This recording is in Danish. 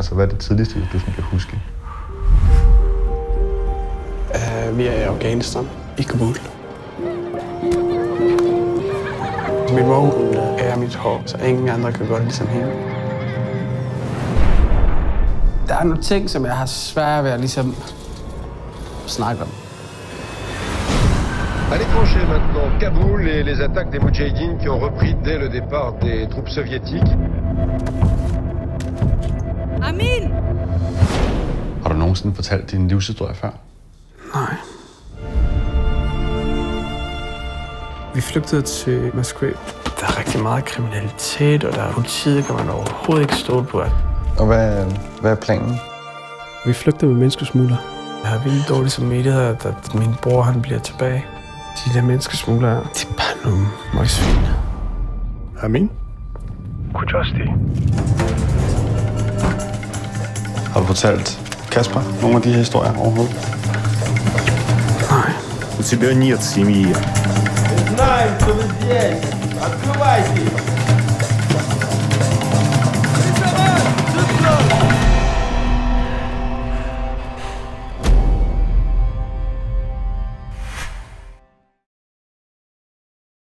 Altså, hvad er det tidligste, du sådan kan huske? Uh, vi er i Afghanistan, i Kabul. Min mor hun er mit hår, så ingen andre kan gøre det ligesom hende. Der er nogle ting, som jeg har svært ved at ligesom snakke om. À l'étranger maintenant, Kaboul et les attaques des Moudjahidines qui ont repris dès le départ des troupes soviétiques. Amin! Har du nogensinde fortalt din livshistorie før? Nej. Vi flygtede til Moskva. Der er rigtig meget kriminalitet, og der er politiet, kan man overhovedet ikke stole på. Og hvad, hvad er planen? Vi flygter med menneskesmugler. Jeg har vildt dårligt samvittighed, at, at min bror han bliver tilbage. De der menneskesmuglere, de er bare nogle møgsvin. Amin? Kujosti Har du fortalt Kasper nogle af de her historier overhovedet? Nej. У тебя нет семьи. Знаем, что вы здесь. Открывайте.